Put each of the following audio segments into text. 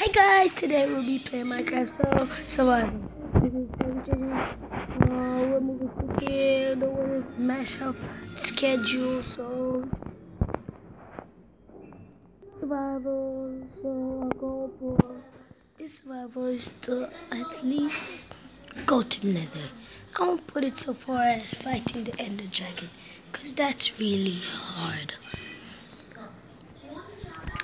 Hi guys, today we'll be playing Minecraft so survival. Uh, we're moving quick here, don't want to mash up schedule, so survival. So I'll go for this survival is to at least go to the Nether. I won't put it so far as fighting the Ender Dragon, cause that's really hard.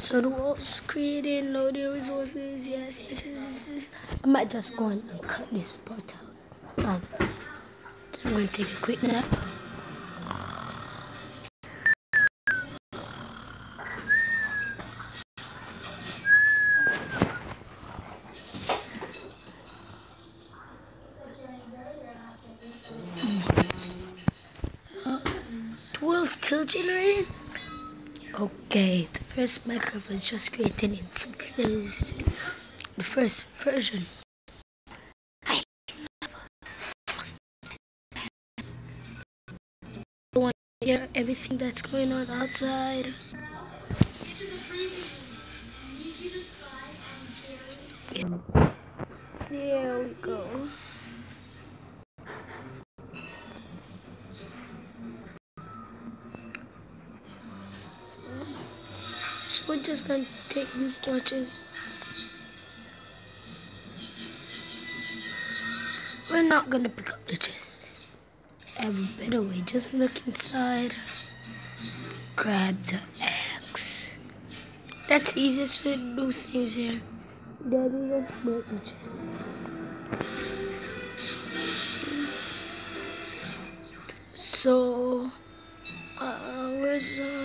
So the walls creating, loading resources, yes, yes, yes, yes, yes. I might just go on and cut this part out. Um, I'm going to take a quick nap. Uh, Twirl still generating? Okay, the first Minecraft was just created in six days. The first version. I want to hear everything that's going on outside. We're gonna take these torches. We're not gonna pick up the chest. A better way. Just look inside. Grab the axe. That's easiest way to do things here. Daddy just broke the. So, uh, where's thing?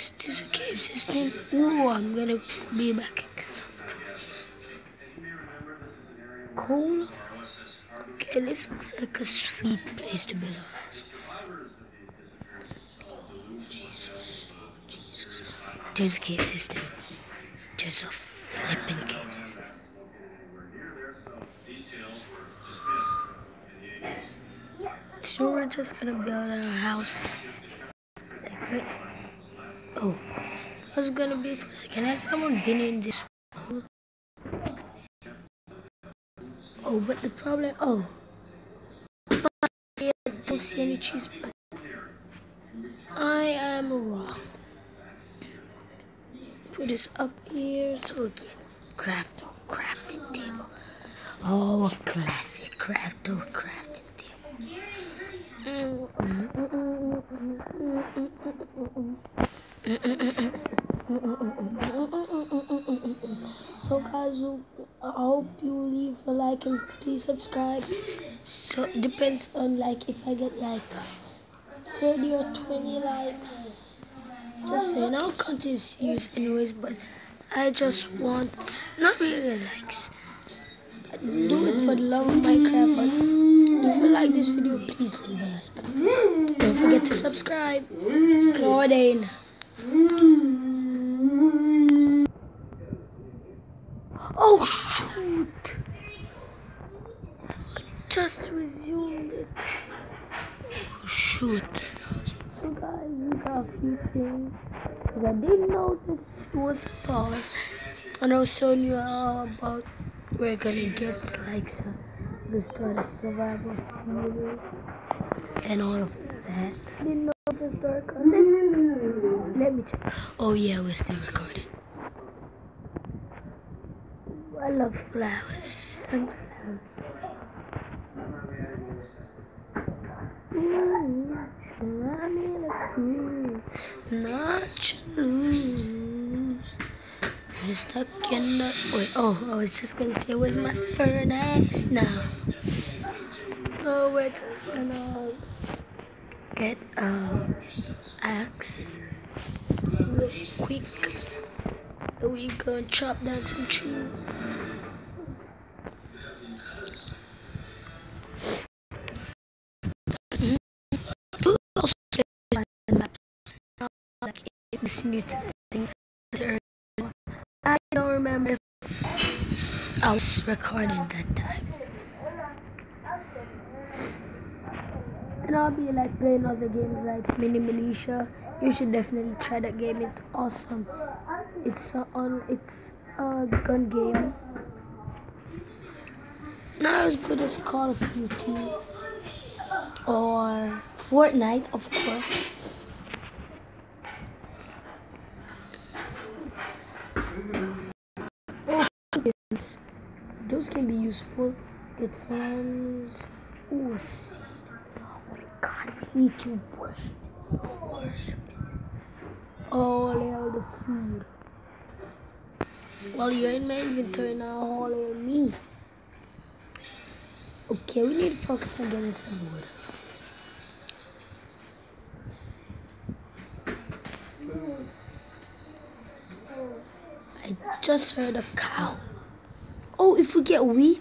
This a cave system? Ooh, I'm gonna be back. Cool. Okay, this looks like a sweet place to a. There's a cave system. There's a flipping cave system. So we're just gonna build our house. Like, right- Oh, I was gonna be for a second. Has someone been in this? room? Oh, but the problem. Oh, I don't see any cheese, but I am wrong. Put this up here so we can craft crafting table. Oh, a classic craft or crafting table. Mm, mm, mm, So guys, I hope you leave a like and please subscribe. So depends on like if I get like 30 or 20 likes. Just saying, I'll continue series anyways, but I just want not really likes. I do it for the love of Minecraft, but if you like this video, please leave a like. Don't forget to subscribe. Claudine. Oh shoot! I just resumed it. Oh shoot. So guys, we got a few things. 'Cause I didn't know this was paused. And I was showing you all about we're gonna get like some the start of survival series and all of that. I didn't know just dark on this. Let me check. Oh yeah, we're still recording. I love flowers. To lose. I'm stuck in the. Wait, oh, I was just gonna say, where's my furnace now? Oh, so uh, uh, we're just gonna get a axe real quick. We gonna chop down some trees. I don't remember if I was recording that time. And I'll be like playing other games like Mini Militia. You should definitely try that game, it's awesome. It's a, on. It's a gun game. Not as good as Call of Duty or Fortnite, of course. Oh, those can be useful. Get friends. Oh, seed. Oh my god, we need to worship Worship All out the seed. Well, you're in my inventory now, all in me. Okay, we need to focus on getting some wood. I just heard a cow. Oh, if we get wheat,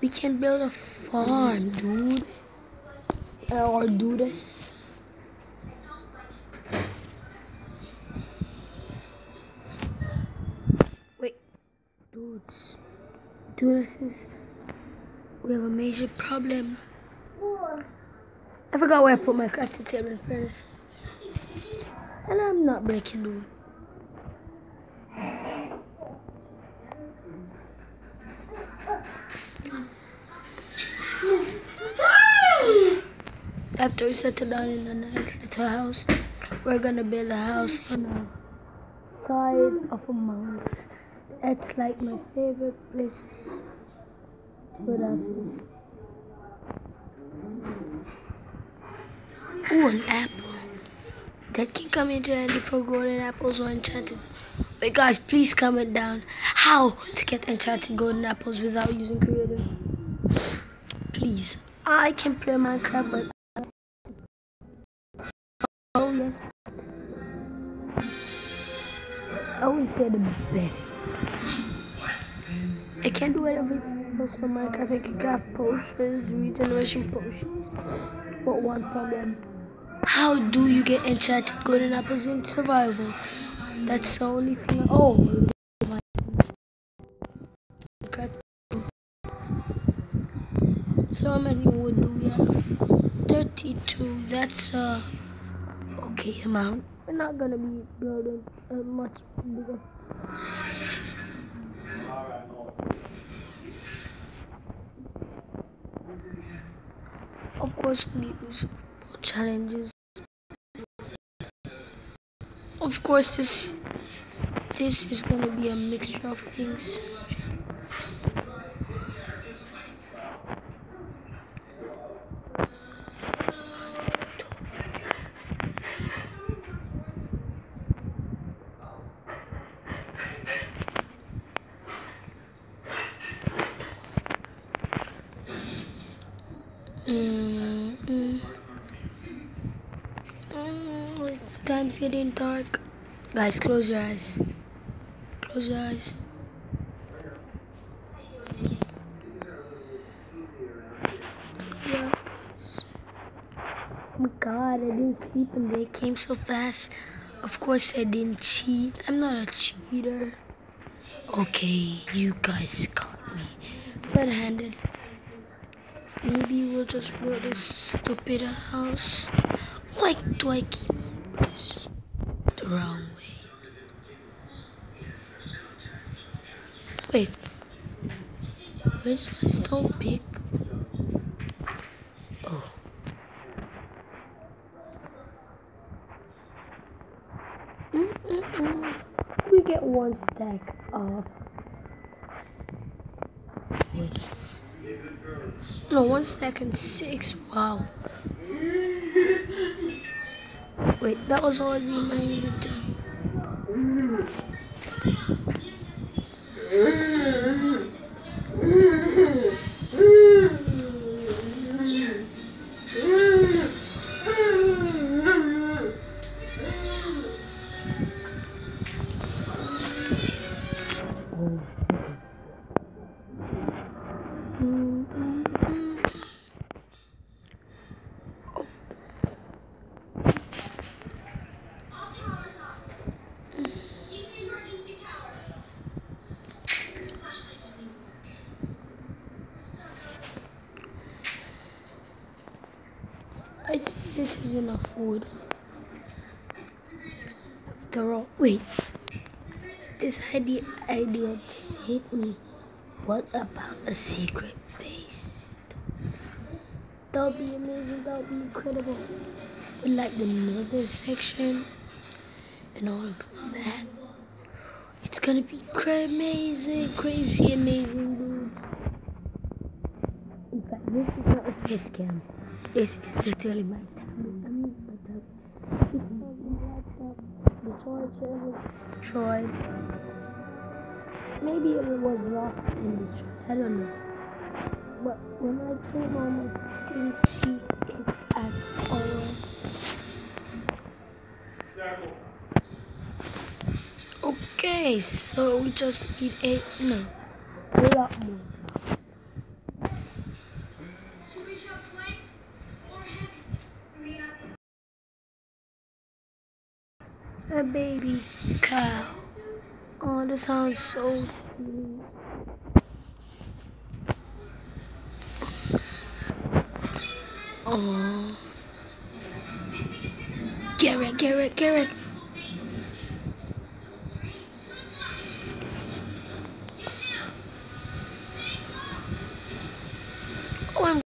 we can build a farm, dude. Or do this. Wait, dudes. Do this is we have a major problem. I forgot where I put my crafting table first. And I'm not breaking the wood. After we settle down in a nice little house, we're gonna build a house on the side of a mountain. That's like my favorite places. What else? Ooh, an apple. That can come into handy for golden apples or enchanted. Wait, guys, please comment down how to get enchanted golden apples without using creative. Please. I can play Minecraft, but oh yes, I always say the best. I can't do everything else on Minecraft. I can craft potions, regeneration potions. But one problem. How do you get enchanted golden apples in survival? That's the only thing. Oh. So how many wood do we have? 32. That's a okay amount. We're not gonna be building a uh, much bigger. Of course, challenges. Of course, this this is gonna be a mixture of things. Mm, mm. Mm, time's getting dark. Guys, close your eyes. Close your eyes. Oh my god, I didn't sleep and they came so fast. Of course, I didn't cheat. I'm not a cheater. Okay, you guys caught me red handed. Maybe we'll just build a stupid house. Why do I keep this the wrong way? Wait. Where's my stone pick? Oh. Mm-mm-mm. We get one stack of. Wait. No, one stack and six. Wow. Wait, that was already my inventory. Is enough wood. They're all wait. This idea, idea just hit me. What about a secret base? That would be amazing. That would be incredible. With like the nether section and all of that. It's gonna be crazy, amazing, crazy, amazing, dude. In fact, this is not a face cam. This is literally my tablet. I mean, my tablet. Because my laptop, the charger was Maybe it was lost in destroyed. I don't know. But when I came home, I didn't see it at all. Okay, so we just need eight, no, a lot more. A baby cow. Oh, that sounds so sweet. Oh. Garrett, Garrett, Garrett. Oh.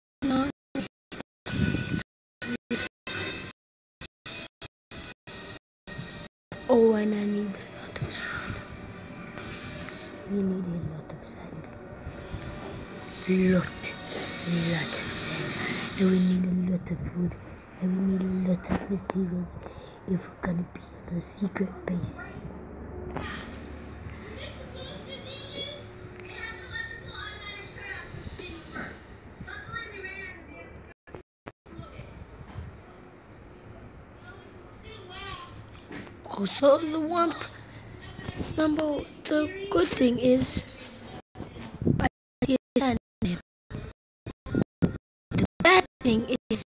Oh, and I need a lot We need a lot of sand. Lot, lot of sand. And we need a lot of food. And we need a lot of materials if we're gonna be on a secret base. Also, the one number, the good thing is, I did sand him. The bad thing is,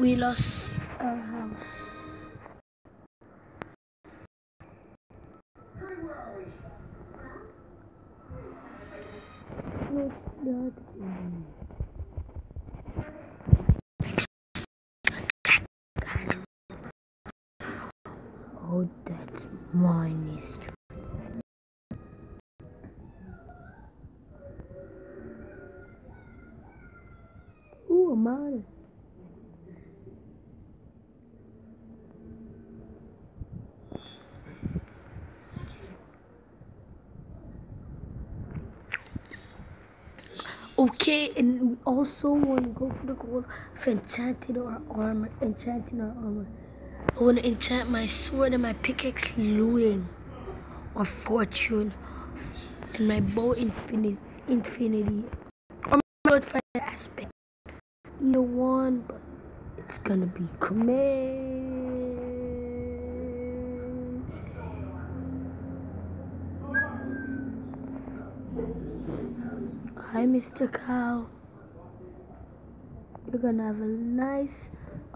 we lost our house thing. Oh, that's my mystery. Ooh, a mine. Okay, and we also want to go for the goal of enchanting our armor, enchanting our armor. I want to enchant my sword and my pickaxe looting or fortune and my bow infinity infinity or my fire aspect. Either one, but it's gonna be command. Hi Mr. Cow. You're gonna have a nice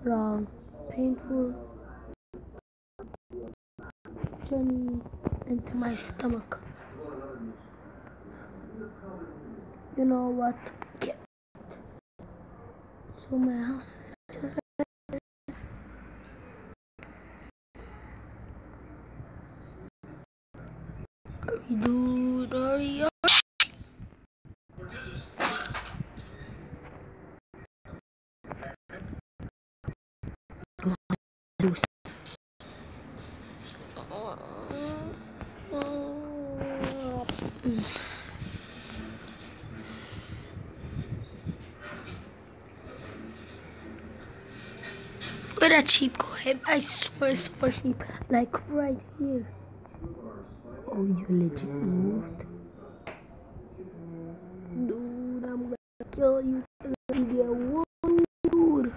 long painful journey into my stomach. You know what? Get. So my house is just. Hurry, dude, hurry up. Loose. Where that sheep go? I- I swear I saw a sheep like right here. Oh, you legit moved. Dude, I'm gonna kill you. Video. Whoa, dude.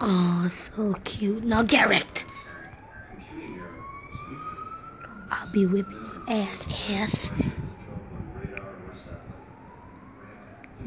Oh, so cute. Now, get Garrett. I'll be whipping your ass, ass.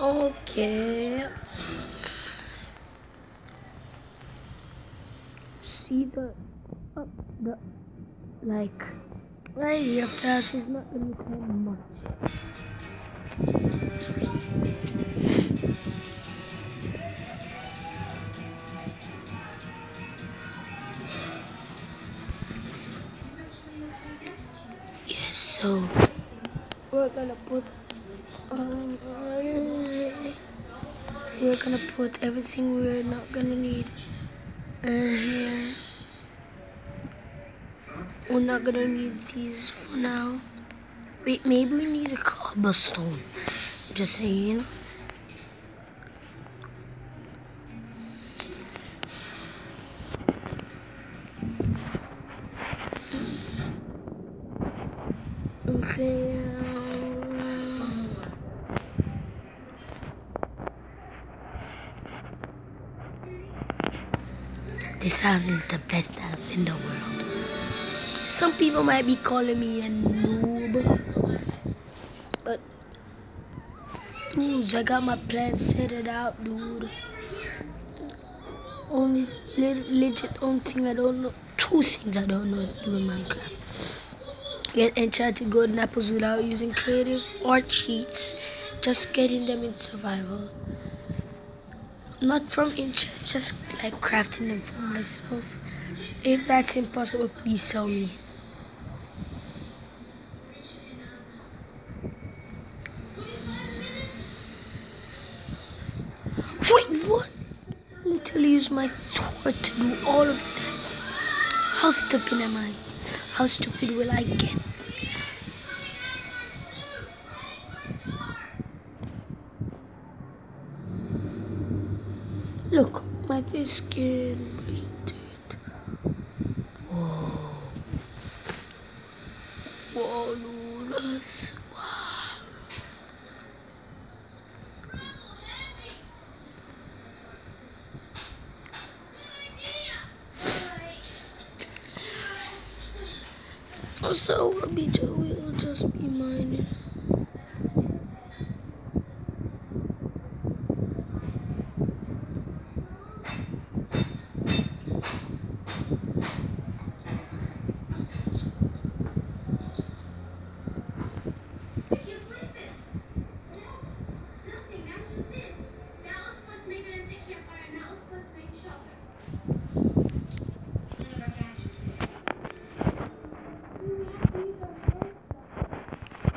Okay. See the up the like right here fast is not gonna come much. Yes, so we're gonna put um, we're gonna put everything we're not gonna need in here. We're not gonna need these for now. Wait, maybe we need a cobblestone. Just saying. Okay. um, This house is the best house in the world. Some people might be calling me a noob, but dudes, I got my plan set it out, dude. Only legit only thing I don't know, two things I don't know to do in Minecraft. Get enchanted golden apples without using creative or cheats, just getting them in survival. Not from enchants, just like crafting them for myself. If that's impossible, please tell me. Wait, what? Literally use my sword to do all of that. How stupid am I? How stupid will I get? Look, my face skin. Whoa. Whoa. Wow. So we'll be ju- we'll just be mining. I can't believe this. Nothing, that's just it. That was supposed to make an instant campfire, and that was supposed to make a shelter.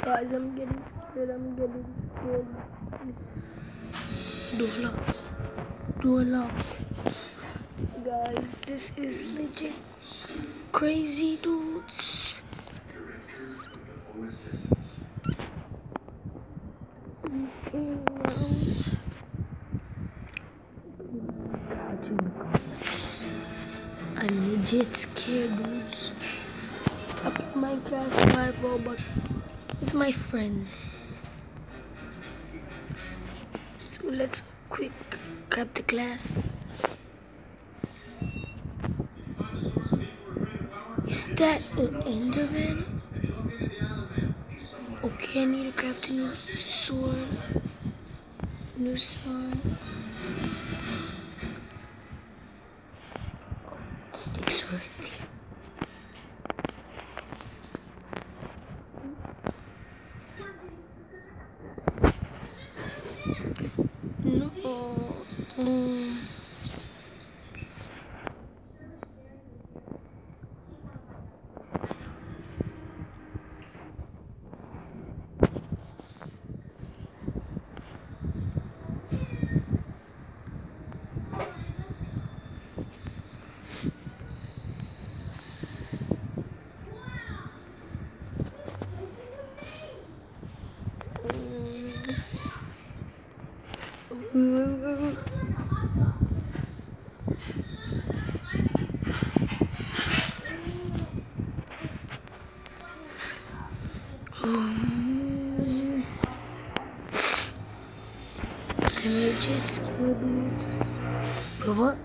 Guys, I'm getting scared. I'm getting scared. This door locked. Locked. Guys, this is legit crazy, dudes. I'm legit scared, dudes. I put Minecraft survival, but it's my friends. So let's quick grab the glass. Is that an Enderman? Okay, I need to craft a new sword. New sword. Sticks right there. No. Mm. Mm. Mm. Dudes. But what?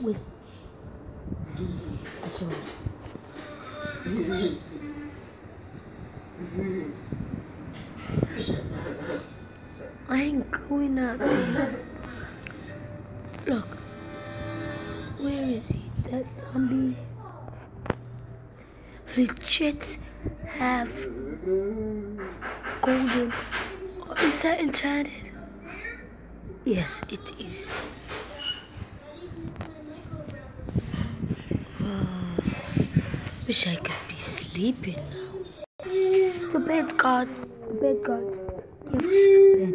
With a uh, sword. I ain't going out there. Look. Where is he? That zombie. Legit have golden. Is that enchanted? Yes, it is. Wish I could be sleeping now. The bed god, the bed god, give us a bed.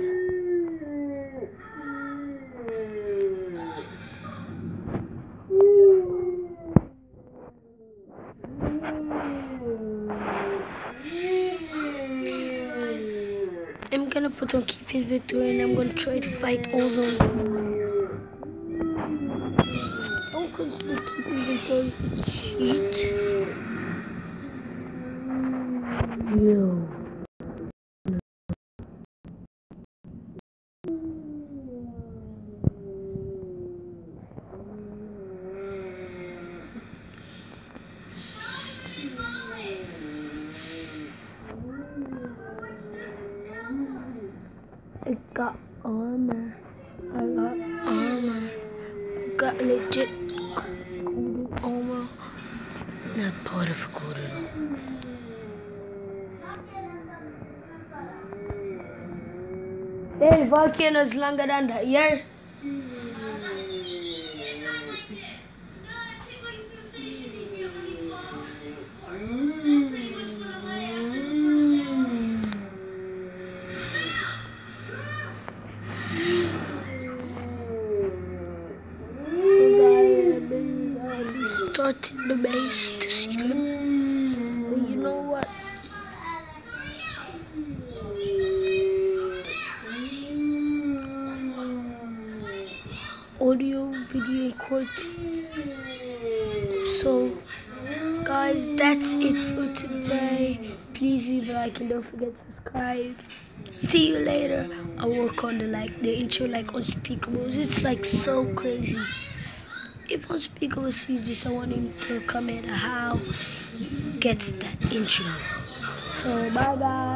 I'm gonna put on keep inventory and I'm gonna try to fight all those. Don't consider keep inventory cheat. Longer than the year. Starting the base to secret. But you know what? Audio, video, quality. So, guys, that's it for today. Please leave a like and don't forget to subscribe. See you later. I'll work on the like the intro like unspeakables. It's like so crazy. If unspeakable sees this, I want him to comment how gets that intro. So bye guys.